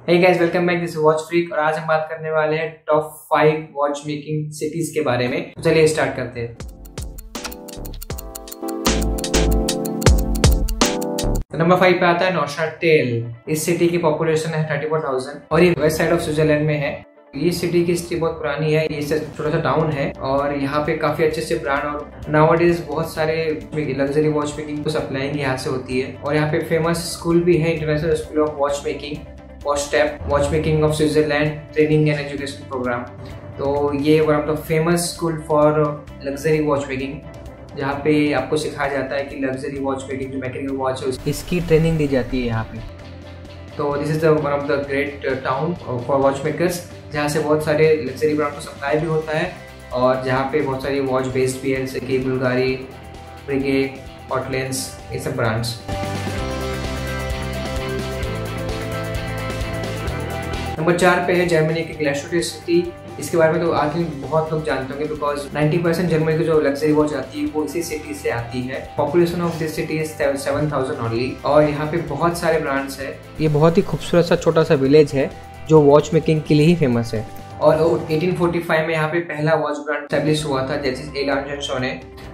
Hey guys welcome back this watch freak और आज हम बात करने वाले हैं top five watch making cities के बारे में। तो चलिए स्टार्ट करते हैं। नंबर फाइव पे आता है नौशा टेल इस सिटी की पॉपुलेशन है थर्टी फोर थाउज़ेंड और ये वेस्ट साइड ऑफ़ स्विट्जरलैंड में है। ये सिटी की हिस्ट्री बहुत पुरानी है। ये छोटा सा टाउन है। और यहाँ पे काफ़ी अच्छे से ब्रांड और नावाडेज बहुत सारे लग्जरी वॉच मेकिंग को सप्लाइंग यहाँ से होती है। और यहाँ पे फ़ेमस स्कूल भी है international school of watch making watch watch making of Switzerland training and education program तो ये one of the famous school for luxury watch making जहाँ पे आपको सिखाया जाता है कि लग्जरी वॉच मेकिंग जो मैकेनिकल वॉच है इसकी ट्रेनिंग दी जाती है यहाँ पे। तो this is the one of the great town for watch makers जहाँ से बहुत सारे लग्जरी ब्रांड को सप्लाई भी होता है और जहाँ पे बहुत सारी वॉच बेस्ड भी है जैसे कि बुलगारी ब्रिगे हॉटलेंस ये सब ब्रांड्स नंबर चार पे है जर्मनी की ग्लेशोटे सिटी इसके बारे में तो आज बहुत लोग जानते होंगे बिकॉज़ 90 परसेंट जर्मनी की जो लग्जरी वॉच आती है, वो इसी सिटी से आती है। Population of this city seven thousand only और यहाँ पे बहुत सारे ब्रांड्स है। ये बहुत ही खूबसूरत सा छोटा सा विलेज है, जो वॉच मेकिंग के लिए ही फ़ेमस है। और 1845 में यहाँ पे पहला वॉच ब्रांड स्टैब्लिश हुआ था, जैसे एलान शोने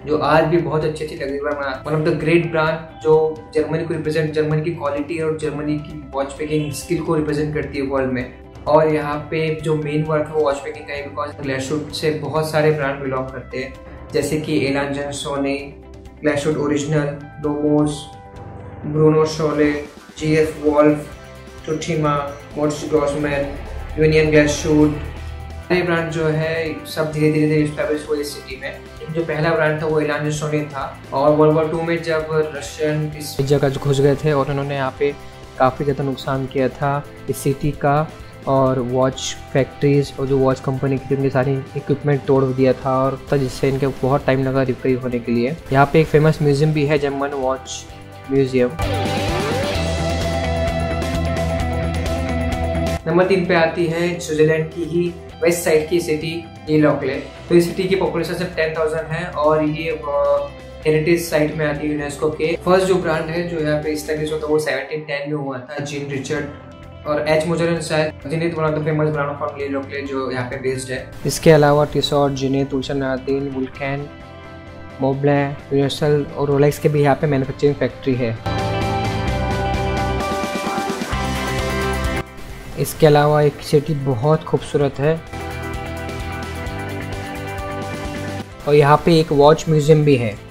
जो आज भी बहुत अच्छी अच्छी luxury brand one of the great brand जो जर्मनी को रिप्रेजेंट जर्मनी की क्वालिटी और जर्मनी की वॉच मेकिंग स्किल को रिप्रेजेंट करती है वर्ल्ड में। और यहाँ पे जो मेन वर्क है वो वॉच मेकिंग का है बिकॉज़ ग्लैशुड से बहुत सारे ब्रांड बिलोंग करते हैं। जैसे कि A Lange Sohne Glashutte original डोमोस Bruno Sohnle G F Wolf Tutima Moritz Grossmann Union Glashutte नए ब्रांड जो है, सब धीरे धीरे धीरे स्टैब्लिश हुए इस सिटी में। जो पहला ब्रांड था वो सोने था और वर्ल्ड वॉर टू में जब रशियन इस जगह घुस गए थे और उन्होंने यहाँ पे काफ़ी ज़्यादा नुकसान किया था इस सिटी का और वॉच फैक्ट्रीज और जो वॉच कंपनी की उनके सारी इक्विपमेंट तोड़ दिया था और था जिससे इनके बहुत टाइम लगा रिपेयर होने के लिए। यहाँ पे एक फ़ेमस म्यूज़ियम भी है जर्मन वॉच म्यूज़ियम नंबर तीन पे आती है स्विट्जरलैंड की ही वेस्ट साइड की सिटी, ये लॉकले तो इस सिटी की पॉपुलेशन सिर्फ़ टेन थाउज़ेंड है और ये हेरिटेज साइट में आती है यूनेस्को के। फ़र्स्ट जो ब्रांड है जो यहाँ पे इस्टेब्लिश होता है वो सेवनटीन टेन में हुआ था जिन रिचर्ड और एच मोजर शायद Zenith one of the famous brand of Le Locle जो यहाँ पे बेस्ड है। इसके अलावा टिसॉट जिनित उल्शन वुल्कैन मोब्ले यूनिवर्सल और रोलेक्स के भी यहाँ पे मैन्युफैक्चरिंग फैक्ट्री है। इसके अलावा एक सिटी बहुत खूबसूरत है। और यहाँ पे एक वॉच म्यूज़ियम भी है।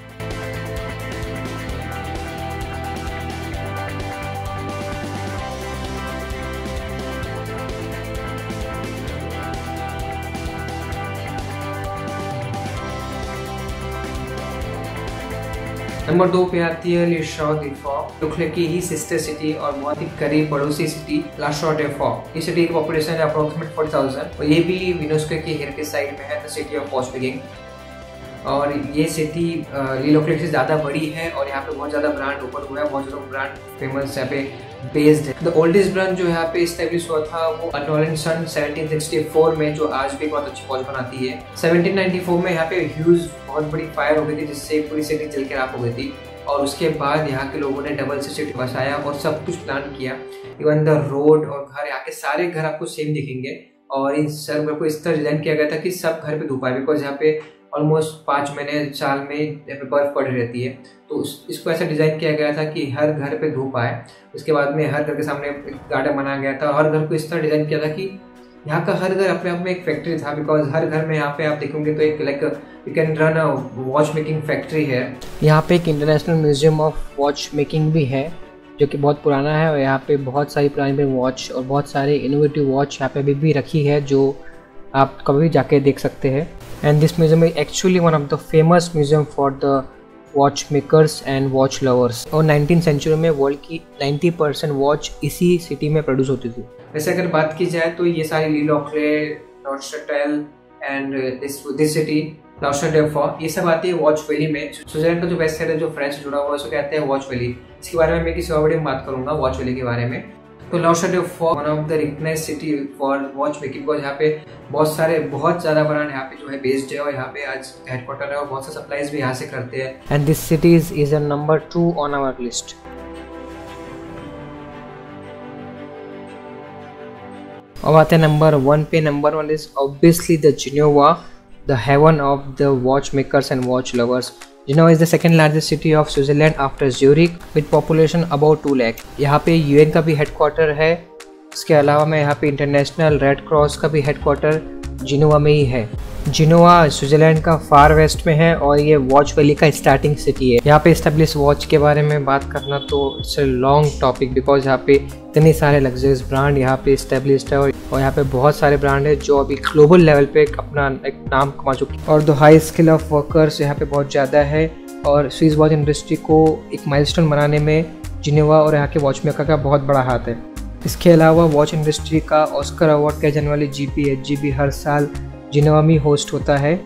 नंबर दो पे आती है लिशा दिफा की ही सिस्टर सिटी और बहुत ही करीब पड़ोसी सिटी लाशा डेफा ये सिटी की पॉपुलेशन है अप्रोक्सीमेट फोर थाउज़ेंड और ये भी यूनेस्को के हेरिटेज साइट में है द सिटी ऑफ़ मेकिंग और ये सिटी लीलोक्लेट से ज़्यादा बड़ी है और यहाँ पे बहुत ज़्यादा ब्रांड ओपन हुआ है, बहुत ज़्यादा ब्रांड फ़ेमस यहाँ पे बेस्ड है। द ओल्डेस्ट ब्रांड जो यहाँ पे इस्टेब्लिश हुआ था, वो अनोलन सन 1764 में, जो आज भी बहुत अच्छी वॉच बनाती है। 1794 में यहाँ पे ह्यूज बहुत बड़ी फायर हो गई थी, जिससे पूरी सिटी जल के राख हो गई थी। और उसके बाद यहाँ के लोगों ने डबल से सिटी बसाया और सब कुछ प्लान किया। इवन द रोड और घर, यहाँ के सारे घर आपको सेम दिखेंगे। और इन सब घर को इस तरह डिज़ाइन किया गया था कि सब घर पे धूप आए बिकॉज़ यहाँ पे ऑलमोस्ट पाँच महीने, साल में बर्फ़ पड़ी रहती है। तो इसको ऐसा डिज़ाइन किया गया था कि हर घर पे धूप आए। उसके बाद में हर घर के सामने एक गार्डन बनाया गया था हर घर को इस तरह डिज़ाइन किया था कि यहाँ का हर घर अपने आप में एक फैक्ट्री था बिकॉज़ हर घर में यहाँ पे आप देखोगे तो एक like you can run a watch making factory है। यहाँ पे एक international museum of watch making भी है, जो कि बहुत पुराना है और यहाँ पे बहुत सारी पुरानी वॉच और बहुत सारे इनोवेटिव वॉच यहाँ पे अभी भी रखी है, जो आप कभी जाके देख सकते हैं। And this museum is actually one of the famous museum for the watchmakers and watch lovers. और 19th सेंचुरी में वर्ल्ड की 90 परसेंट वॉच इसी सिटी में प्रोड्यूस होती थी। वैसे अगर बात की जाए तो ये सारी Le Locle Neuchatel and this this city लॉस्टरडेफो ये सब आती है वॉच वैली में। स्विट्जरलैंड का जो वेस्ट साइड है जो फ्रेंच जुड़ा हुआ है, उसको कहते हैं वॉच वैली इसके बारे में मैं किसी और वीडियो में बात करूँगा वॉच वैली के बारे में। लॉशर for one of the recognise city for watch making because यहाँ पे बहुत सारे, बहुत ज़्यादा ब्रांड यहाँ पे जो है बेस्ड है और यहाँ पे आज हेडक्वार्टर है और बहुत सारे सप्लाईज भी यहाँ से करते हैं। And this cities is a number two on our list अब आते हैं नंबर वन पे। Number one is obviously the Geneva the haven of the watch makers and watch lovers Geneva is the second largest city of Switzerland after Zurich with population about two lakh यहाँ पे UN का भी headquarter है। इसके अलावा मैं यहाँ पे इंटरनेशनल रेड क्रॉस का भी हेडक्वार्टर जिनोवा में ही है। जिनोवा स्विट्जरलैंड का फार वेस्ट में है और ये वॉच वैली का स्टार्टिंग सिटी है। यहाँ पे स्टेब्लिश वॉच के बारे में बात करना तो इट्स लॉन्ग टॉपिक बिकॉज़ यहाँ पे इतने सारे लग्जरियस ब्रांड यहाँ पे स्टेब्लिश्ड है और यहाँ पे बहुत सारे ब्रांड है जो अभी ग्लोबल लेवल पे अपना एक नाम कमा चुके हैं। और the high skill of workers यहाँ पे बहुत ज़्यादा है और स्विस वॉच इंडस्ट्री को एक माइलस्टोन बनाने में जिनेवा और यहाँ के वॉच मेकर का बहुत बड़ा हाथ है। इसके अलावा वॉच इंडस्ट्री का ऑस्कर अवार्ड कहे जाने वाली G P H G B हर साल जिनेवा में होस्ट होता है।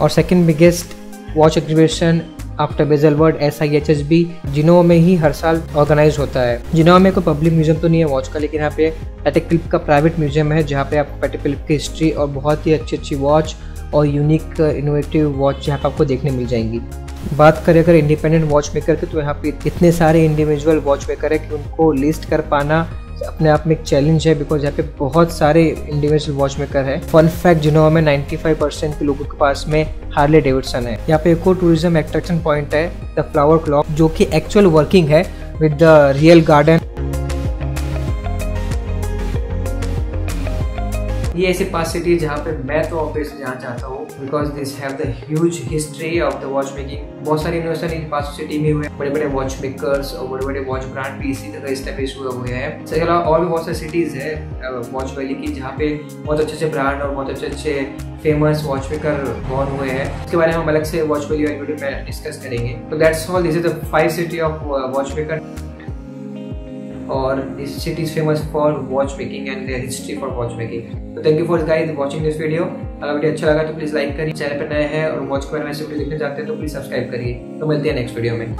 और second biggest watch exhibition after Baselworld S I H H B Geneva में ही हर साल ऑर्गेनाइज होता है। जिनोवा में कोई पब्लिक म्यूज़ियम तो नहीं है वॉच का, लेकिन यहाँ पे पैटिक क्लिप का प्राइवेट म्यूज़ियम है, जहाँ पे आपको पैटिक क्लिप की हिस्ट्री और बहुत ही अच्छी अच्छी वॉच और यूनिक इनोवेटिव वॉच यहाँ पे आपको देखने मिल जाएँगी। बात करें अगर इंडिपेंडेंट वॉच मेकर की तो यहाँ पे इतने सारे इंडिविजुअल वॉच मेकर है कि उनको लिस्ट कर पाना अपने आप में एक चैलेंज है बिकॉज़ यहाँ पे बहुत सारे इंडिविजुअल वॉच मेकर है। फन फैक्ट जिनोवा में 95 परसेंट के लोगों के पास में हार्ले डेविडसन है। यहाँ पे एक और टूरिज़्म एट्रैक्शन पॉइंट है द फ्लावर क्लॉक जो कि एक्चुअल वर्किंग है विद द रियल गार्डन ये ऐसे पास सिटी जहाँ पे मैं तो ऑब्वियसली जाना चाहता हूँ because this have the huge history of the watch making बहुत सारे इन्वेस्टर इन पास सिटी में हुए बड़े बड़े वॉच मेकर्स और बड़े बड़े वॉच ब्रांड भी इसी तरह स्टेब्लिश हुए हुए हैं इसके अलावा और भी बहुत सारी सिटीज़ है वॉच वैली की, जहाँ पे बहुत अच्छे अच्छे ब्रांड और बहुत अच्छे अच्छे फ़ेमस वॉच मेकर बॉर्न हुए हैं। इसके बारे में हम अलग से वॉच वैली वीडियो में डिस्कस करेंगे। तो that's all this is the five city of watch maker और this city is famous for watch making and history for watch making तो thank you for guys watching this video अगर video अच्छा लगा तो please like करिए, channel पर नया है और वॉच के बारे में देखना चाहते हैं तो प्लीज़ सब्सक्राइब करिए। तो मिलते हैं नेक्स्ट वीडियो में।